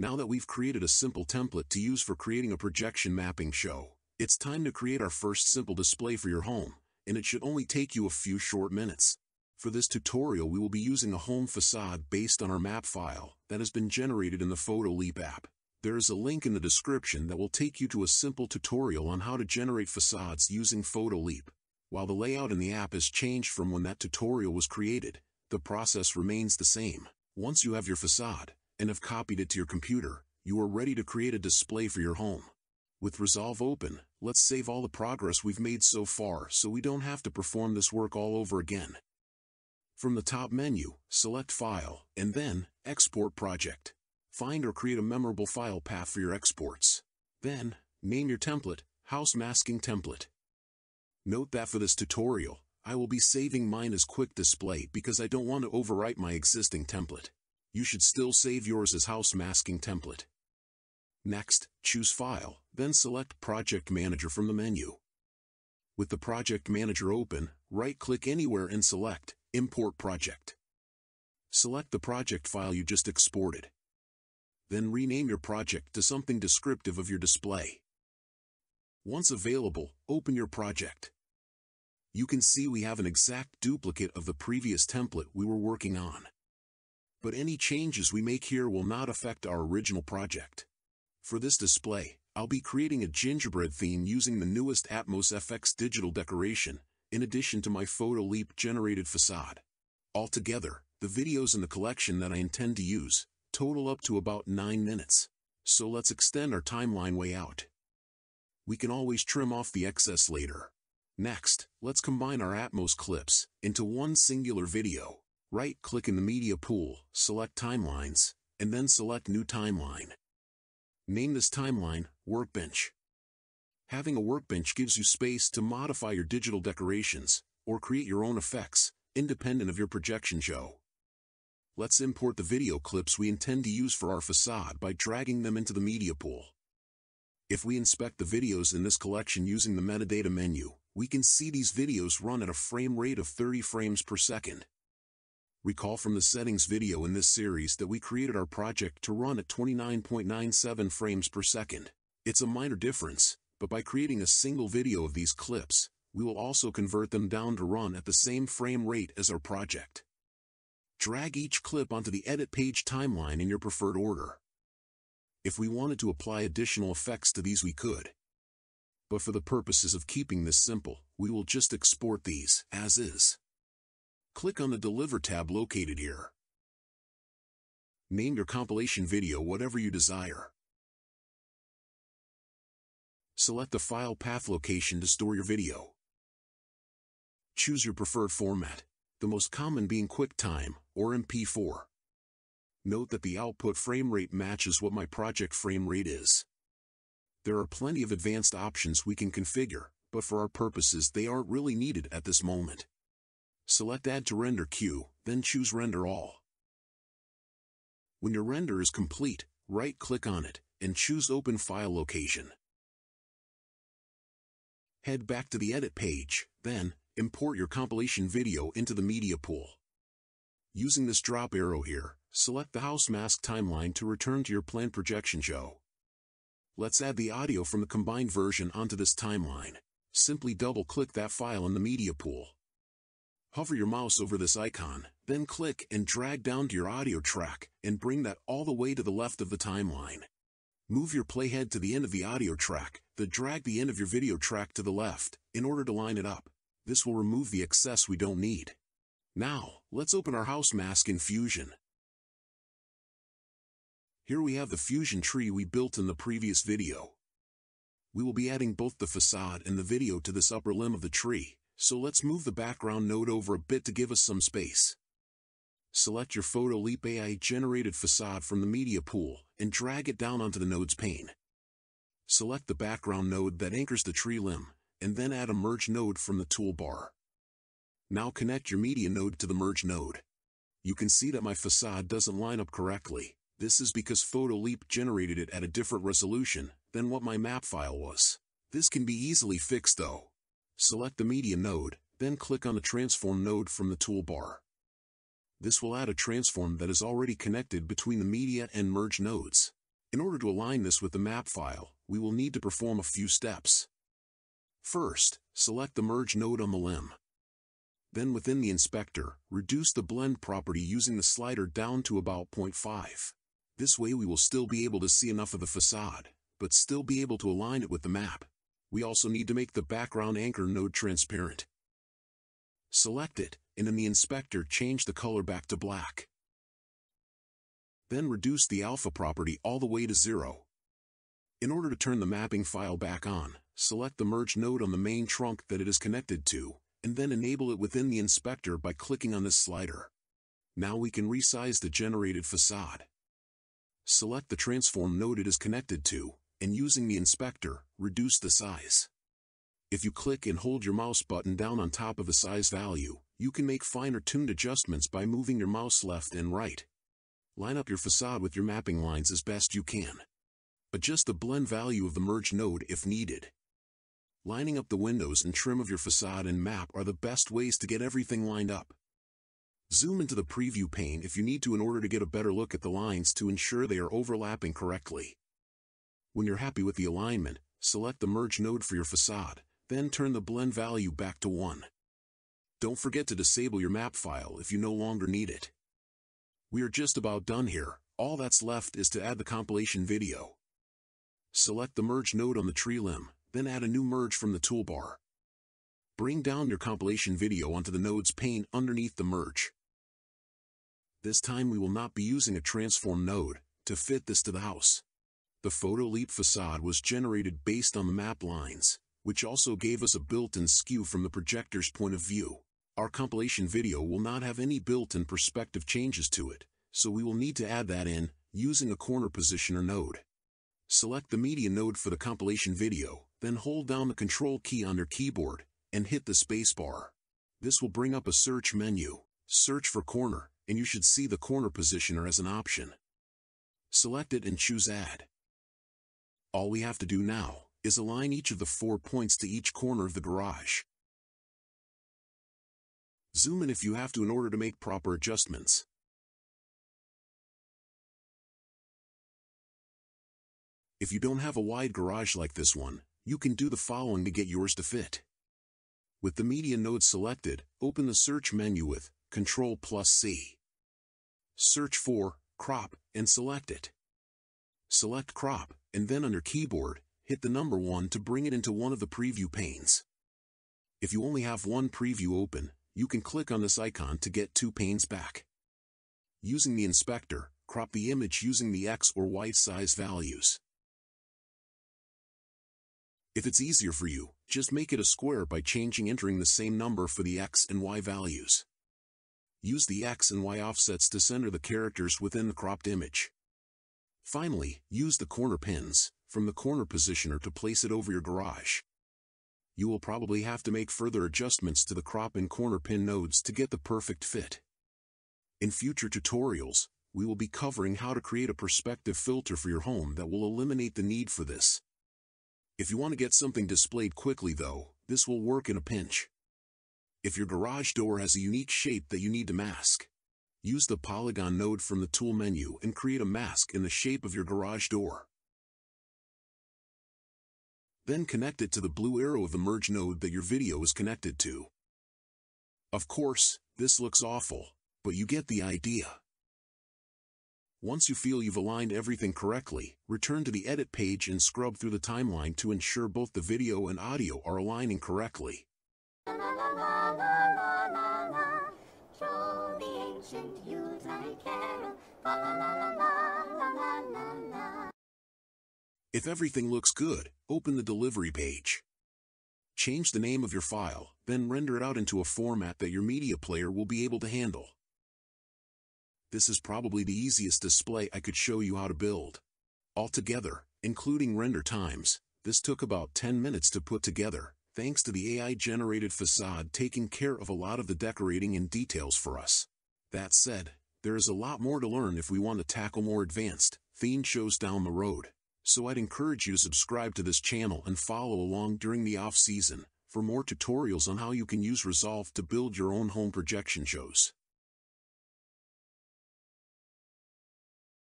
Now that we've created a simple template to use for creating a projection mapping show, it's time to create our first simple display for your home, and it should only take you a few short minutes. For this tutorial we will be using a home facade based on our map file that has been generated in the PhotoLeap app. There is a link in the description that will take you to a simple tutorial on how to generate facades using PhotoLeap. While the layout in the app has changed from when that tutorial was created, the process remains the same. Once you have your facade, and have copied it to your computer, you are ready to create a display for your home. With Resolve open, let's save all the progress we've made so far so we don't have to perform this work all over again. From the top menu, select File, and then, Export Project. Find or create a memorable file path for your exports. Then, name your template, House Masking Template. Note that for this tutorial, I will be saving mine as Quick Display because I don't want to overwrite my existing template. You should still save yours as House Masking Template. Next, choose File, then select Project Manager from the menu. With the Project Manager open, right-click anywhere and select Import Project. Select the project file you just exported. Then rename your project to something descriptive of your display. Once available, open your project. You can see we have an exact duplicate of the previous template we were working on. But any changes we make here will not affect our original project. For this display, I'll be creating a gingerbread theme using the newest AtmosFX digital decoration, in addition to my PhotoLeap generated facade. Altogether, the videos in the collection that I intend to use total up to about 9 minutes. So let's extend our timeline way out. We can always trim off the excess later. Next, let's combine our Atmos clips into one singular video. Right-click in the media pool, select Timelines, and then select New Timeline. Name this timeline Workbench. Having a workbench gives you space to modify your digital decorations or create your own effects, independent of your projection show. Let's import the video clips we intend to use for our facade by dragging them into the media pool. If we inspect the videos in this collection using the metadata menu, we can see these videos run at a frame rate of 30 frames per second. Recall from the settings video in this series that we created our project to run at 29.97 frames per second. It's a minor difference, but by creating a single video of these clips, we will also convert them down to run at the same frame rate as our project. Drag each clip onto the edit page timeline in your preferred order. If we wanted to apply additional effects to these we could. But for the purposes of keeping this simple, we will just export these as is. Click on the Deliver tab located here. Name your compilation video whatever you desire. Select the file path location to store your video. Choose your preferred format, the most common being QuickTime or MP4. Note that the output frame rate matches what my project frame rate is. There are plenty of advanced options we can configure, but for our purposes they aren't really needed at this moment. Select Add to Render Queue, then choose Render All. When your render is complete, right-click on it, and choose Open File Location. Head back to the Edit page, then, import your compilation video into the media pool. Using this drop arrow here, select the house mask timeline to return to your planned projection show. Let's add the audio from the combined version onto this timeline. Simply double-click that file in the media pool. Hover your mouse over this icon, then click and drag down to your audio track and bring that all the way to the left of the timeline. Move your playhead to the end of the audio track, then drag the end of your video track to the left, in order to line it up. This will remove the excess we don't need. Now, let's open our house mask in Fusion. Here we have the Fusion tree we built in the previous video. We will be adding both the facade and the video to this upper limb of the tree, so let's move the background node over a bit to give us some space. Select your PhotoLeap AI generated facade from the media pool and drag it down onto the node's pane. Select the background node that anchors the tree limb, and then add a merge node from the toolbar. Now connect your media node to the merge node. You can see that my facade doesn't line up correctly. This is because PhotoLeap generated it at a different resolution than what my map file was. This can be easily fixed though. Select the media node, then click on the transform node from the toolbar. This will add a transform that is already connected between the media and merge nodes. In order to align this with the map file, we will need to perform a few steps. First, select the merge node on the limb. Then within the inspector, reduce the blend property using the slider down to about 0.5. This way we will still be able to see enough of the facade, but still be able to align it with the map. We also need to make the background anchor node transparent. Select it, and in the inspector change the color back to black. Then reduce the alpha property all the way to zero. In order to turn the mapping file back on, select the merge node on the main trunk that it is connected to, and then enable it within the inspector by clicking on this slider. Now we can resize the generated facade. Select the transform node it is connected to, and using the inspector, reduce the size. If you click and hold your mouse button down on top of a size value, you can make finer tuned adjustments by moving your mouse left and right. Line up your facade with your mapping lines as best you can. Adjust the blend value of the merge node if needed. Lining up the windows and trim of your facade and map are the best ways to get everything lined up. Zoom into the preview pane if you need to in order to get a better look at the lines to ensure they are overlapping correctly. When you're happy with the alignment, select the merge node for your facade, then turn the blend value back to 1. Don't forget to disable your map file if you no longer need it. We are just about done here, all that's left is to add the compilation video. Select the merge node on the tree limb, then add a new merge from the toolbar. Bring down your compilation video onto the nodes pane underneath the merge. This time we will not be using a transform node to fit this to the house. The PhotoLeap facade was generated based on the map lines, which also gave us a built-in skew from the projector's point of view. Our compilation video will not have any built-in perspective changes to it, so we will need to add that in, using a corner positioner node. Select the media node for the compilation video, then hold down the control key on your keyboard, and hit the spacebar. This will bring up a search menu. Search for corner, and you should see the corner positioner as an option. Select it and choose Add. All we have to do now is align each of the four points to each corner of the garage. Zoom in if you have to in order to make proper adjustments. If you don't have a wide garage like this one, you can do the following to get yours to fit. With the media node selected, open the search menu with Ctrl plus C. Search for crop and select it. Select crop, and then your keyboard, hit the number 1 to bring it into one of the preview panes. If you only have one preview open, you can click on this icon to get two panes back. Using the inspector, crop the image using the X or Y size values. If it's easier for you, just make it a square by changing entering the same number for the X and Y values. Use the X and Y offsets to center the characters within the cropped image. Finally, use the corner pins from the corner positioner to place it over your garage. You will probably have to make further adjustments to the crop and corner pin nodes to get the perfect fit. In future tutorials, we will be covering how to create a perspective filter for your home that will eliminate the need for this. If you want to get something displayed quickly though, this will work in a pinch. If your garage door has a unique shape that you need to mask, use the polygon node from the tool menu and create a mask in the shape of your garage door. Then connect it to the blue arrow of the merge node that your video is connected to. Of course, this looks awful, but you get the idea. Once you feel you've aligned everything correctly, return to the edit page and scrub through the timeline to ensure both the video and audio are aligning correctly. If everything looks good, open the delivery page. Change the name of your file, then render it out into a format that your media player will be able to handle. This is probably the easiest display I could show you how to build. Altogether, including render times, this took about 10 minutes to put together, thanks to the AI-generated facade taking care of a lot of the decorating and details for us. That said, there is a lot more to learn if we want to tackle more advanced, theme shows down the road. So I'd encourage you to subscribe to this channel and follow along during the off-season, for more tutorials on how you can use Resolve to build your own home projection shows.